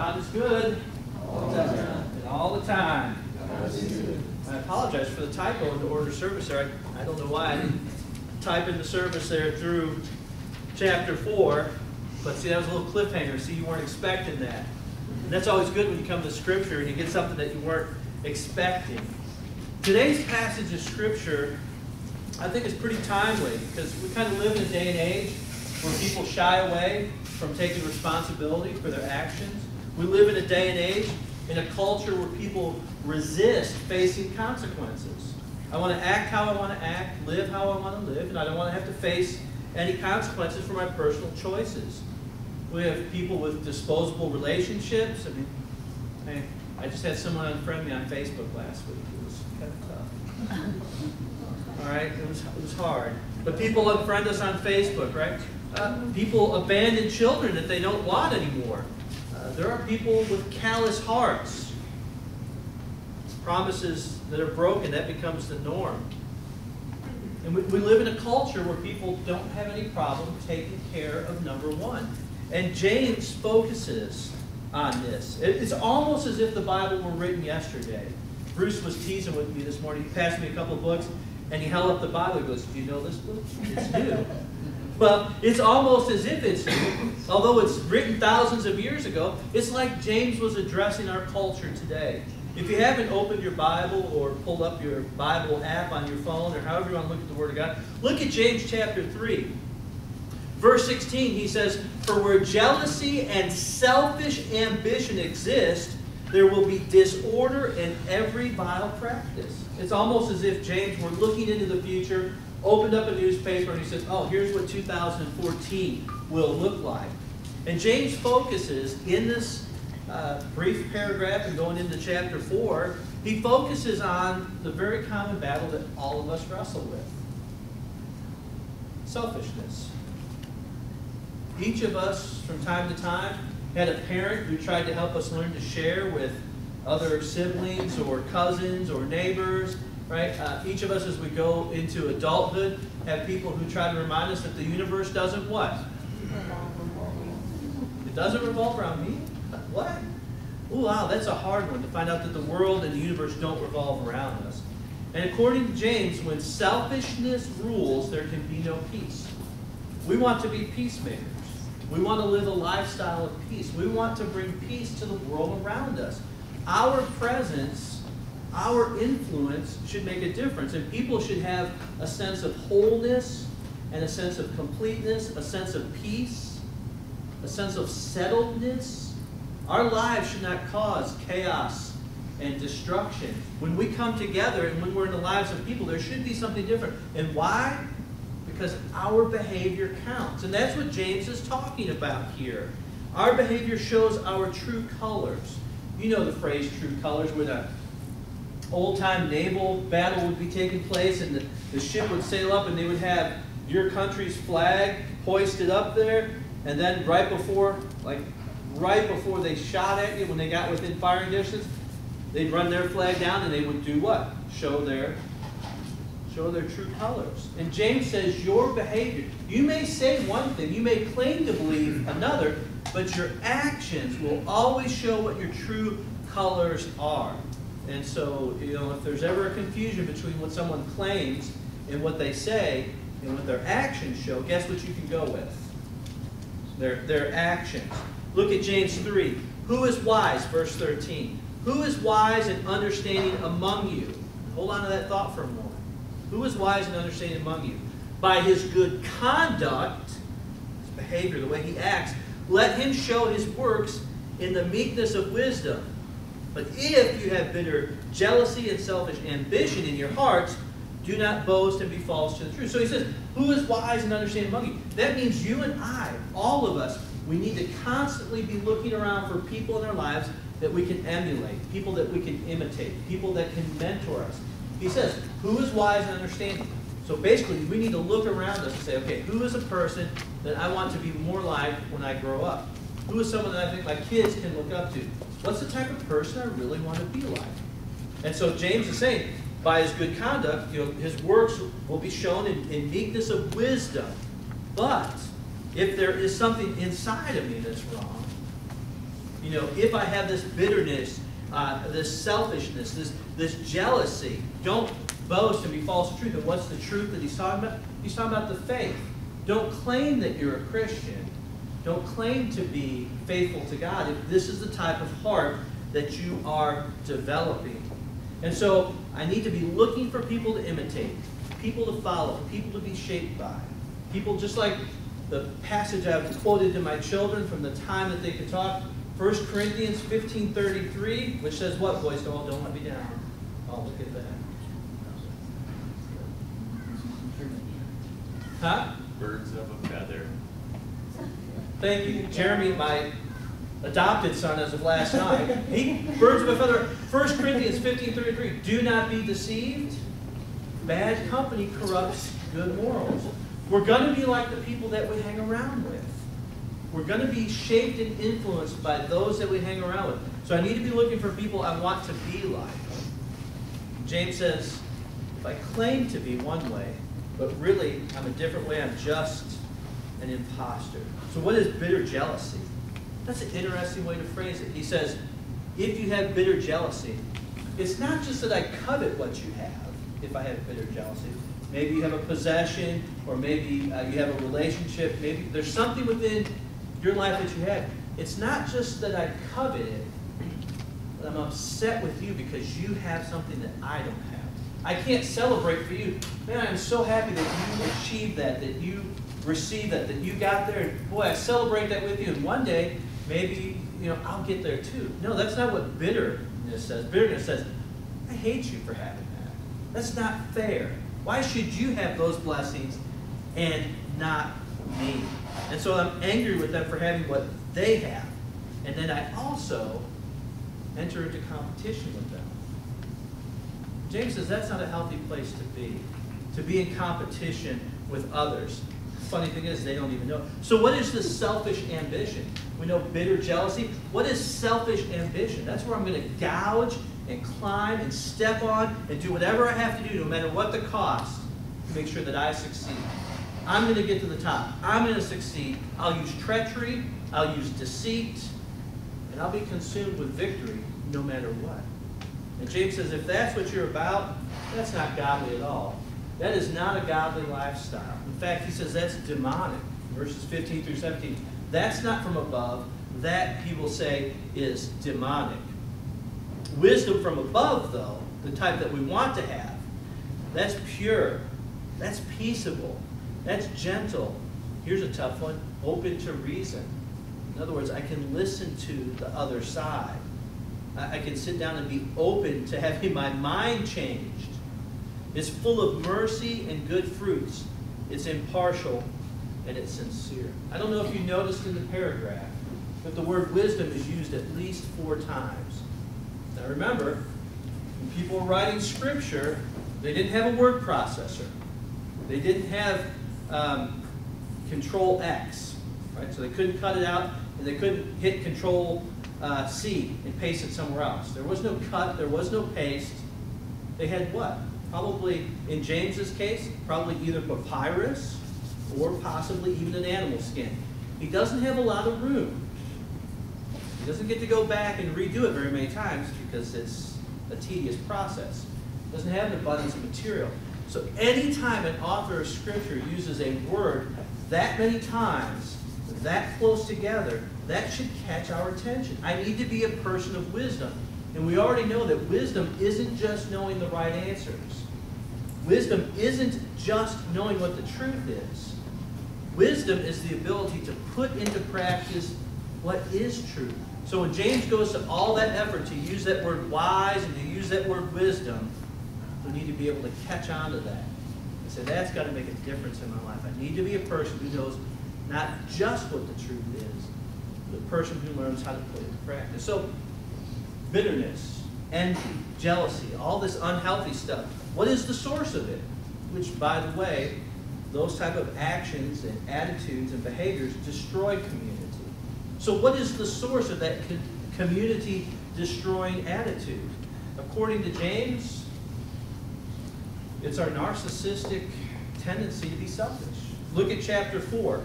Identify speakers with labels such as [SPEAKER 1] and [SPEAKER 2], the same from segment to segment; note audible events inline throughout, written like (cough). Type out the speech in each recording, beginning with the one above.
[SPEAKER 1] God is good. All the time. And all the time. I apologize for the typo in the order service there. I, I don't know why I didn't type in the service there through chapter 4. But see, that was a little cliffhanger. See, you weren't expecting that. And that's always good when you come to Scripture and you get something that you weren't expecting. Today's passage of Scripture, I think, is pretty timely because we kind of live in a day and age where people shy away from taking responsibility for their actions. We live in a day and age in a culture where people resist facing consequences. I want to act how I want to act, live how I want to live, and I don't want to have to face any consequences for my personal choices. We have people with disposable relationships. I mean, I, I just had someone unfriend me on Facebook last week. It was kind of tough. (laughs) All right, it was, it was hard. But people unfriend us on Facebook, right? Uh, people abandon children that they don't want anymore. There are people with callous hearts. Promises that are broken, that becomes the norm. And we, we live in a culture where people don't have any problem taking care of number one. And James focuses on this. It, it's almost as if the Bible were written yesterday. Bruce was teasing with me this morning. He passed me a couple books, and he held up the Bible. He goes, Do you know this book? It's new. Well, it's almost as if it's new. Although it's written thousands of years ago, it's like James was addressing our culture today. If you haven't opened your Bible or pulled up your Bible app on your phone or however you want to look at the Word of God, look at James chapter 3. Verse 16, he says, For where jealousy and selfish ambition exist, there will be disorder in every vile practice. It's almost as if James were looking into the future, opened up a newspaper, and he says, Oh, here's what 2014 will look like. And James focuses in this uh, brief paragraph and going into chapter 4, he focuses on the very common battle that all of us wrestle with selfishness. Each of us, from time to time, had a parent who tried to help us learn to share with other siblings or cousins or neighbors, right? Uh, each of us, as we go into adulthood, have people who try to remind us that the universe doesn't what? It doesn't revolve around me. What? Ooh, wow, that's a hard one to find out that the world and the universe don't revolve around us. And according to James, when selfishness rules, there can be no peace. We want to be peacemakers. We want to live a lifestyle of peace. We want to bring peace to the world around us. Our presence, our influence should make a difference, and people should have a sense of wholeness and a sense of completeness, a sense of peace, a sense of settledness. Our lives should not cause chaos and destruction. When we come together and when we're in the lives of people, there should be something different. And why? Because our behavior counts. And that's what James is talking about here. Our behavior shows our true colors. You know the phrase true colors, where the old time naval battle would be taking place and the, the ship would sail up and they would have your country's flag hoisted up there. And then right before, like right before they shot at you, when they got within firing distance, they'd run their flag down and they would do what? Show their show their true colors. And James says your behavior, you may say one thing, you may claim to believe another, but your actions will always show what your true colors are. And so, you know, if there's ever a confusion between what someone claims and what they say and what their actions show, guess what you can go with? Their, their actions. Look at James 3. Who is wise? Verse 13. Who is wise and understanding among you? Hold on to that thought for a moment. Who is wise and understanding among you? By his good conduct, his behavior, the way he acts, let him show his works in the meekness of wisdom. But if you have bitter jealousy and selfish ambition in your hearts, do not boast and be false to the truth. So he says, Who is wise and understanding among you? That means you and I, all of us, we need to constantly be looking around for people in our lives that we can emulate, people that we can imitate, people that can mentor us. He says, Who is wise and understanding? So basically, we need to look around us and say, okay, who is a person that I want to be more like when I grow up? Who is someone that I think my kids can look up to? What's the type of person I really want to be like? And so James is saying, by his good conduct, you know, his works will be shown in, in meekness of wisdom. But if there is something inside of me that's wrong, You know, if I have this bitterness, uh, this selfishness, this, this jealousy, don't boast and be false to truth. And what's the truth that he's talking about? He's talking about the faith. Don't claim that you're a Christian. Don't claim to be faithful to God if this is the type of heart that you are developing. And so I need to be looking for people to imitate, people to follow, people to be shaped by. People just like the passage I've quoted to my children from the time that they could talk, 1 Corinthians 15.33, which says what, boys? Don't, don't let me down. Oh, look at that. Huh?
[SPEAKER 2] Birds of a feather.
[SPEAKER 1] Thank you. Jeremy, my adopted son as of last night, he, birds of a feather, 1 Corinthians 15.33, do not be deceived. Bad company corrupts good morals. We're going to be like the people that we hang around with. We're going to be shaped and influenced by those that we hang around with. So I need to be looking for people I want to be like. James says, if I claim to be one way, but really I'm a different way, I'm just an imposter. So what is bitter jealousy? That's an interesting way to phrase it. He says, if you have bitter jealousy, it's not just that I covet what you have, if I have bitter jealousy. Maybe you have a possession, or maybe uh, you have a relationship. Maybe there's something within your life that you have. It's not just that I covet it, but I'm upset with you because you have something that I don't have. I can't celebrate for you. Man, I'm so happy that you achieved that, that you received that, that you got there. Boy, I celebrate that with you. And one day, maybe, you know, I'll get there too. No, that's not what bitterness says. Bitterness says, I hate you for having that. That's not fair. Why should you have those blessings and not me? And so I'm angry with them for having what they have. And then I also enter into competition with them. James says that's not a healthy place to be, to be in competition with others. Funny thing is, they don't even know. So, what is this selfish ambition? We know bitter jealousy. What is selfish ambition? That's where I'm going to gouge and climb and step on and do whatever I have to do, no matter what the cost, to make sure that I succeed. I'm going to get to the top. I'm going to succeed. I'll use treachery, I'll use deceit, and I'll be consumed with victory no matter what. And James says, if that's what you're about, that's not godly at all. That is not a godly lifestyle. Fact, he says that's demonic. Verses 15 through 17. That's not from above. That, he will say, is demonic. Wisdom from above, though, the type that we want to have, that's pure. That's peaceable. That's gentle. Here's a tough one open to reason. In other words, I can listen to the other side. I can sit down and be open to having (laughs) my mind changed. It's full of mercy and good fruits. It's impartial and it's sincere. I don't know if you noticed in the paragraph, but the word wisdom is used at least four times. Now remember, when people were writing scripture, they didn't have a word processor. They didn't have um, Control X, right? So they couldn't cut it out, and they couldn't hit Control uh, C and paste it somewhere else. There was no cut, there was no paste. They had what? Probably, in James's case, probably either papyrus or possibly even an animal skin. He doesn't have a lot of room. He doesn't get to go back and redo it very many times because it's a tedious process. He doesn't have an abundance of material. So anytime an author of scripture uses a word that many times, that close together, that should catch our attention. I need to be a person of wisdom. And we already know that wisdom isn't just knowing the right answers. Wisdom isn't just knowing what the truth is. Wisdom is the ability to put into practice what is true. So when James goes to all that effort to use that word wise and to use that word wisdom, we need to be able to catch on to that. And say, that's got to make a difference in my life. I need to be a person who knows not just what the truth is, but a person who learns how to put it into practice. So bitterness, envy, jealousy, all this unhealthy stuff. What is the source of it? Which, by the way, those type of actions and attitudes and behaviors destroy community. So what is the source of that community destroying attitude? According to James, it's our narcissistic tendency to be selfish. Look at chapter 4.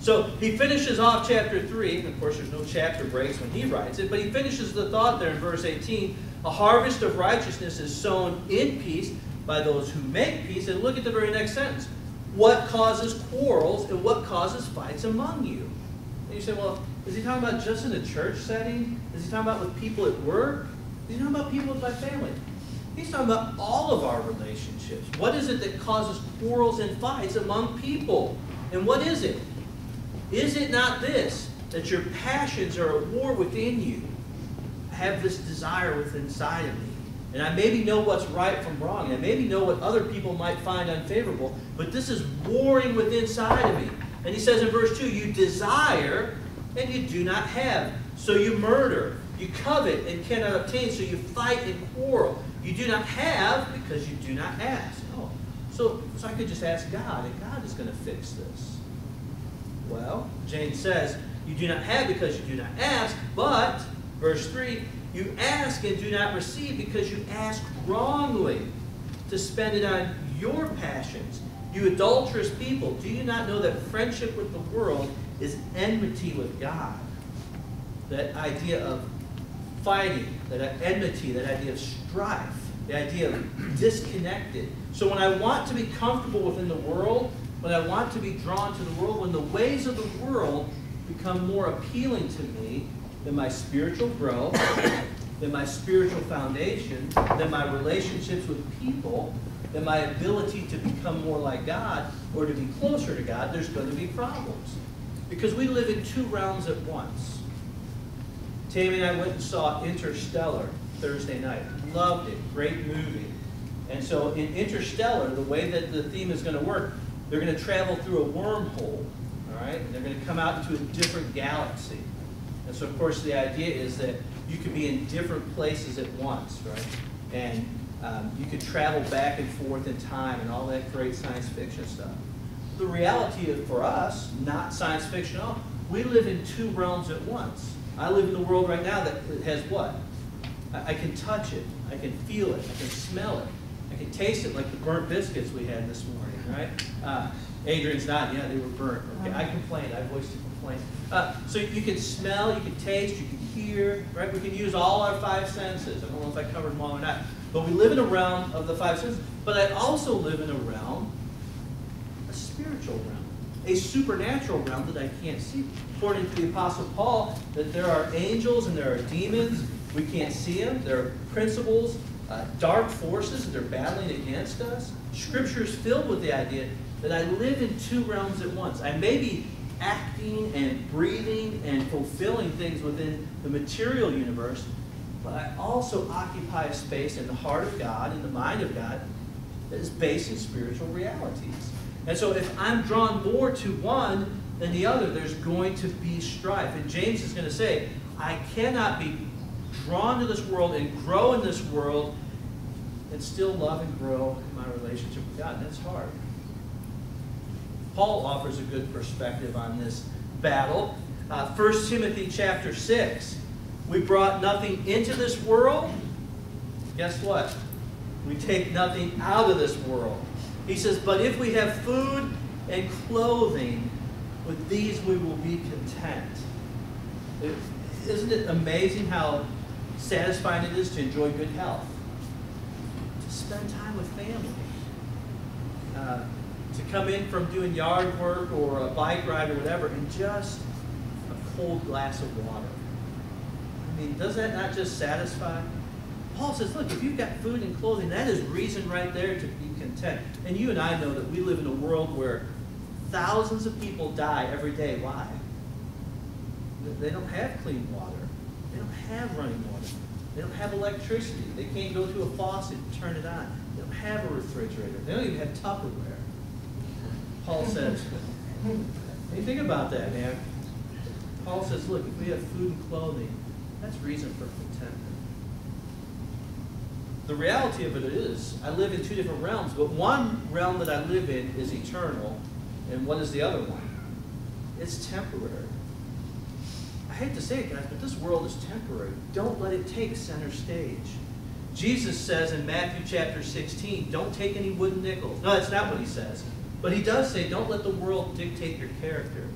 [SPEAKER 1] So he finishes off chapter 3, and of course there's no chapter breaks when he writes it, but he finishes the thought there in verse 18. A harvest of righteousness is sown in peace by those who make peace. And look at the very next sentence. What causes quarrels and what causes fights among you? And you say, well, is he talking about just in a church setting? Is he talking about with people at work? Is he talking about people with my family? He's talking about all of our relationships. What is it that causes quarrels and fights among people? And what is it? Is it not this, that your passions are at war within you? I have this desire within inside of me. And I maybe know what's right from wrong. And I maybe know what other people might find unfavorable. But this is warring within inside of me. And he says in verse 2, you desire and you do not have. So you murder. You covet and cannot obtain. So you fight and quarrel. You do not have because you do not ask. Oh, so, so I could just ask God, and God is going to fix this. Well, James says, You do not have because you do not ask, but, verse 3, you ask and do not receive because you ask wrongly to spend it on your passions. You adulterous people, do you not know that friendship with the world is enmity with God? That idea of fighting, that enmity, that idea of strife, the idea of disconnected. So when I want to be comfortable within the world, when I want to be drawn to the world, when the ways of the world become more appealing to me than my spiritual growth, (coughs) than my spiritual foundation, than my relationships with people, than my ability to become more like God or to be closer to God, there's going to be problems. Because we live in two realms at once. Tammy and I went and saw Interstellar Thursday night. Loved it. Great movie. And so in Interstellar, the way that the theme is going to work, they're going to travel through a wormhole, all right? And they're going to come out into a different galaxy. And so, of course, the idea is that you could be in different places at once, right? And um, you could travel back and forth in time and all that great science fiction stuff. The reality for us, not science fiction at all, we live in two realms at once. I live in the world right now that has what? I, I can touch it. I can feel it. I can smell it. I can taste it like the burnt biscuits we had this morning, right? Uh, Adrian's not, yeah, they were burnt. Okay, I complained. I voiced a complaint. Uh, so you can smell, you can taste, you can hear, right? We can use all our five senses. I don't know if I covered them all or not. But we live in a realm of the five senses. But I also live in a realm, a spiritual realm, a supernatural realm that I can't see. According to the Apostle Paul, that there are angels and there are demons. We can't see them. There are principles, uh, dark forces that are battling against us. Scripture is filled with the idea that I live in two realms at once. I may be acting and breathing and fulfilling things within the material universe, but I also occupy a space in the heart of God, in the mind of God, that is based in spiritual realities. And so if I'm drawn more to one than the other, there's going to be strife. And James is going to say, I cannot be drawn to this world and grow in this world and still love and grow in my relationship with God. And that's hard. Paul offers a good perspective on this battle. Uh, 1 Timothy chapter 6. We brought nothing into this world. Guess what? We take nothing out of this world. He says, But if we have food and clothing, with these we will be content. Isn't it amazing how satisfying it is to enjoy good health? To spend time with family. Uh, to come in from doing yard work or a bike ride or whatever and just a cold glass of water. I mean, does that not just satisfy? Paul says, look, if you've got food and clothing, that is reason right there to be content. And you and I know that we live in a world where thousands of people die every day. Why? They don't have clean water. They don't have running water. They don't have electricity. They can't go to a faucet and turn it on. They don't have a refrigerator. They don't even have Tupperware. Paul says, hey, think about that, man. Paul says, look, if we have food and clothing, that's reason for contentment. The reality of it is, I live in two different realms, but one realm that I live in is eternal, and what is the other one? It's temporary. I hate to say it, guys, but this world is temporary. Don't let it take center stage. Jesus says in Matthew chapter 16, don't take any wooden nickels. No, that's not what he says. But he does say, don't let the world dictate your character.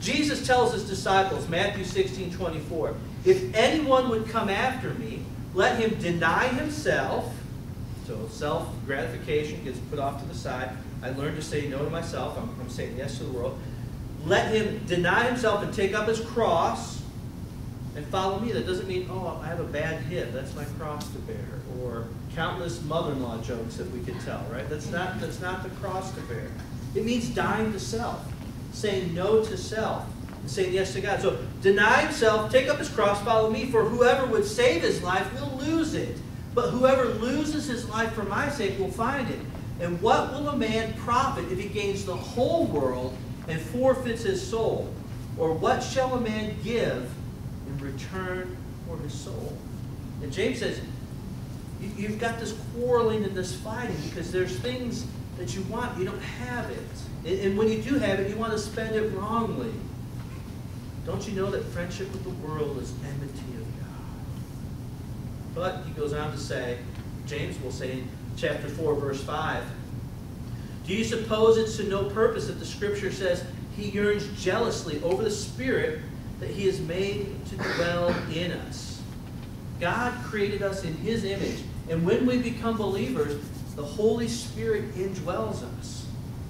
[SPEAKER 1] Jesus tells his disciples, Matthew 16, 24, if anyone would come after me, let him deny himself. So self gratification gets put off to the side. I learned to say no to myself. I'm, I'm saying yes to the world. Let him deny himself and take up his cross and follow me. That doesn't mean, oh, I have a bad hip. That's my cross to bear. Or countless mother-in-law jokes that we could tell, right? That's not, that's not the cross to bear. It means dying to self, saying no to self, and saying yes to God. So deny himself, take up his cross, follow me, for whoever would save his life will lose it. But whoever loses his life for my sake will find it. And what will a man profit if he gains the whole world and forfeits his soul? Or what shall a man give in return for his soul? And James says, you've got this quarreling and this fighting because there's things that you want, you don't have it. And when you do have it, you want to spend it wrongly. Don't you know that friendship with the world is enmity of God? But he goes on to say, James will say in chapter 4, verse 5, Do you suppose it's to no purpose that the scripture says he yearns jealously over the Spirit that he has made to dwell in us? God created us in his image. And when we become believers, the Holy Spirit indwells us.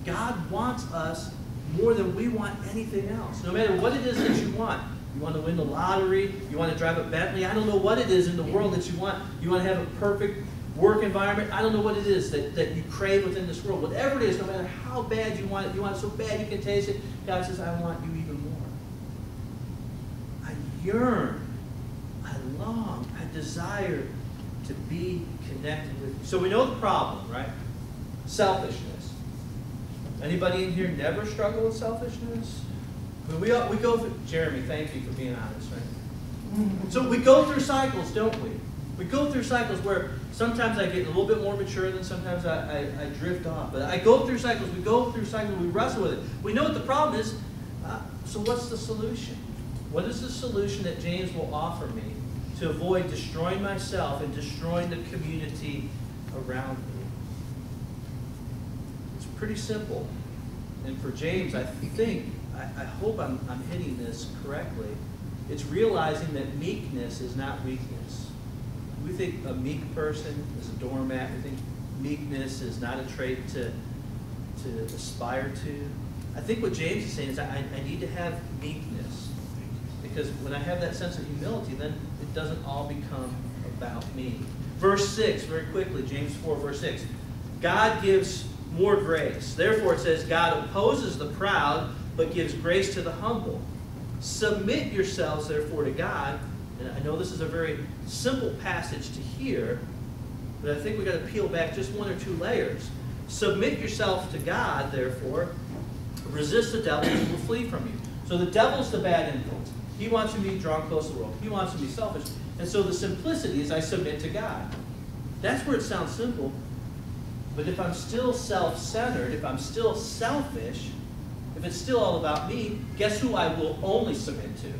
[SPEAKER 1] God wants us more than we want anything else. No matter what it is that you want. You want to win the lottery, you want to drive a Bentley, I don't know what it is in the world that you want. You want to have a perfect work environment, I don't know what it is that, that you crave within this world. Whatever it is, no matter how bad you want it, you want it so bad you can taste it, God says, I want you even more. I yearn, I long, I desire to be connected with you. So we know the problem, right? Selfishness. Anybody in here never struggle with selfishness? I mean, we, we go through, Jeremy, thank you for being honest, right? So we go through cycles, don't we? We go through cycles where sometimes I get a little bit more mature, and then sometimes I, I, I drift off. But I go through cycles, we go through cycles, we wrestle with it. We know what the problem is. Uh, so what's the solution? What is the solution that James will offer me to avoid destroying myself and destroying the community around me. It's pretty simple. And for James, I think, I, I hope I'm, I'm hitting this correctly. It's realizing that meekness is not weakness. We think a meek person is a doormat. We think meekness is not a trait to, to aspire to. I think what James is saying is I, I need to have meekness. Because when I have that sense of humility, then it doesn't all become about me. Verse 6, very quickly, James 4, verse 6. God gives more grace. Therefore, it says, God opposes the proud, but gives grace to the humble. Submit yourselves, therefore, to God. And I know this is a very simple passage to hear, but I think we've got to peel back just one or two layers. Submit yourself to God, therefore. Resist the devil, and he will flee from you. So the devil's the bad influence. He wants you to be drawn close to the world. He wants you to be selfish. And so the simplicity is I submit to God. That's where it sounds simple. But if I'm still self-centered, if I'm still selfish, if it's still all about me, guess who I will only submit to?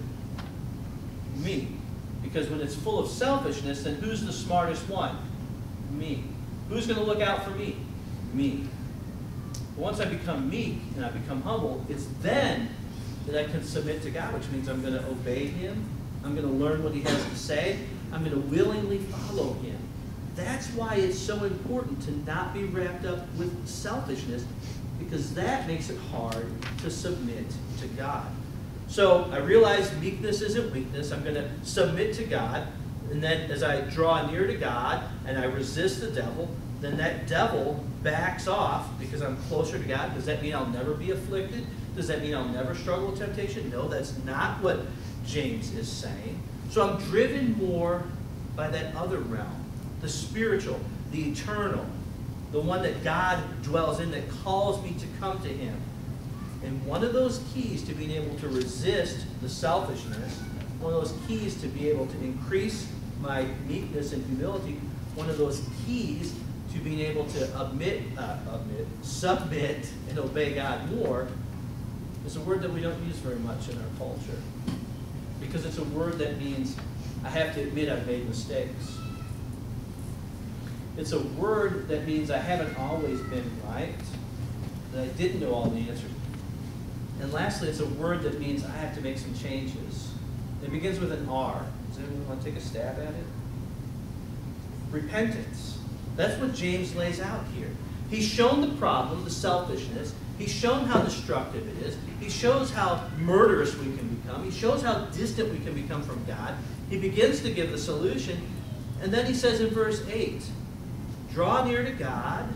[SPEAKER 1] Me. Because when it's full of selfishness, then who's the smartest one? Me. Who's going to look out for me? Me. But once I become meek and I become humble, it's then that I can submit to God, which means I'm going to obey Him. I'm going to learn what He has to say. I'm going to willingly follow Him. That's why it's so important to not be wrapped up with selfishness, because that makes it hard to submit to God. So I realize meekness isn't weakness. I'm going to submit to God. And then as I draw near to God and I resist the devil, then that devil backs off because I'm closer to God. Does that mean I'll never be afflicted? Does that mean I'll never struggle with temptation? No, that's not what James is saying. So I'm driven more by that other realm, the spiritual, the eternal, the one that God dwells in, that calls me to come to Him. And one of those keys to being able to resist the selfishness, one of those keys to be able to increase my meekness and humility, one of those keys to being able to admit, uh, admit, submit, and obey God more is a word that we don't use very much in our culture. Because it's a word that means I have to admit I've made mistakes. It's a word that means I haven't always been right, that I didn't know all the answers. And lastly, it's a word that means I have to make some changes. It begins with an R. Does anyone want to take a stab at it? Repentance. That's what James lays out here. He's shown the problem, the selfishness. He's shown how destructive it is. He shows how murderous we can become. He shows how distant we can become from God. He begins to give the solution. And then he says in verse 8, draw near to God.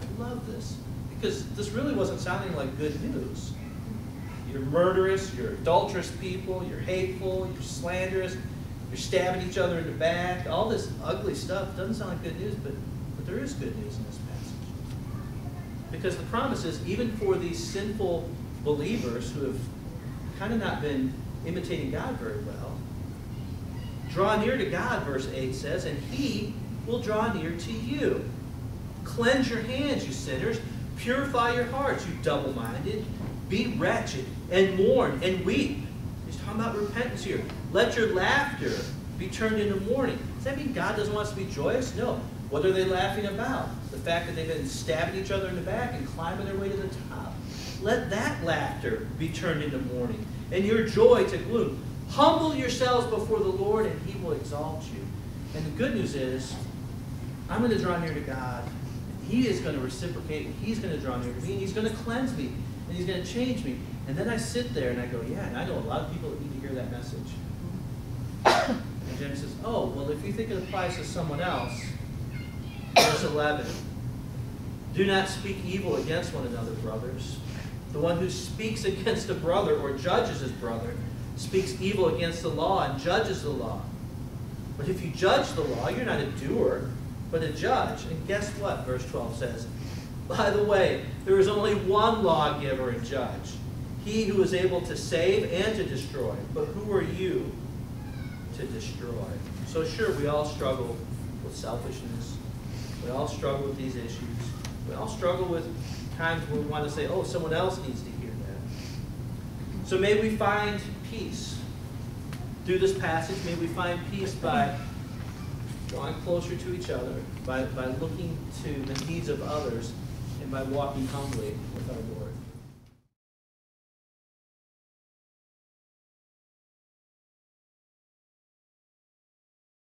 [SPEAKER 1] I love this because this really wasn't sounding like good news. You're murderous, you're adulterous people, you're hateful, you're slanderous, you're stabbing each other in the back. All this ugly stuff doesn't sound like good news, but, but there is good news in this passage. Because the promise is, even for these sinful believers who have kind of not been imitating God very well, draw near to God, verse 8 says, and he will draw near to you. Cleanse your hands, you sinners. Purify your hearts, you double minded. Be wretched and mourn and weep. He's talking about repentance here. Let your laughter be turned into mourning. Does that mean God doesn't want us to be joyous? No. What are they laughing about? The fact that they've been stabbing each other in the back and climbing their way to the top. Let that laughter be turned into mourning, and your joy to gloom. Humble yourselves before the Lord, and he will exalt you. And the good news is, I'm going to draw near to God. He is going to reciprocate, he's going to draw near to me, and he's going to cleanse me, and he's going to change me. And then I sit there and I go, yeah, and I know a lot of people that need to hear that message. And James says, oh, well, if you think it applies to someone else, verse 11, do not speak evil against one another, brothers. The one who speaks against a brother or judges his brother speaks evil against the law and judges the law. But if you judge the law, you're not a doer, but a judge. And guess what? Verse 12 says, By the way, there is only one lawgiver and judge, he who is able to save and to destroy. But who are you to destroy? So, sure, we all struggle with selfishness. We all struggle with these issues. We all struggle with times where we want to say, oh, someone else needs to hear that. So may we find peace through this passage. May we find peace by drawing closer to each other, by, by looking to the needs of others, and by walking humbly with our.